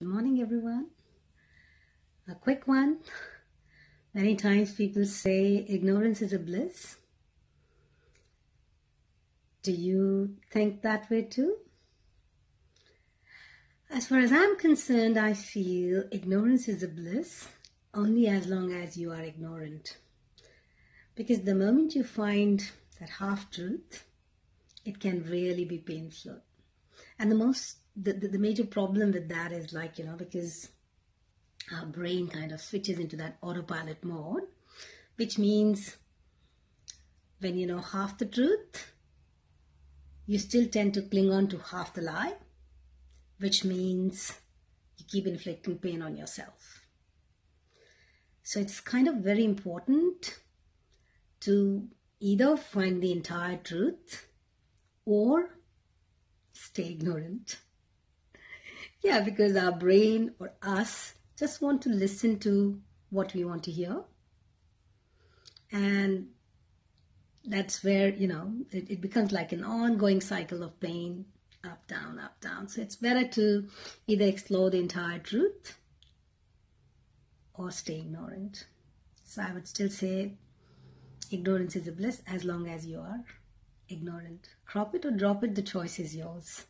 Good morning, everyone. A quick one. Many times people say ignorance is a bliss. Do you think that way too? As far as I'm concerned, I feel ignorance is a bliss only as long as you are ignorant. Because the moment you find that half truth, it can really be painful. And the most, the, the, the major problem with that is like, you know, because our brain kind of switches into that autopilot mode, which means when you know half the truth, you still tend to cling on to half the lie, which means you keep inflicting pain on yourself. So it's kind of very important to either find the entire truth or stay ignorant. Yeah, because our brain or us just want to listen to what we want to hear. And that's where, you know, it, it becomes like an ongoing cycle of pain up, down, up, down. So it's better to either explore the entire truth or stay ignorant. So I would still say ignorance is a bliss as long as you are ignorant. Crop it or drop it, the choice is yours.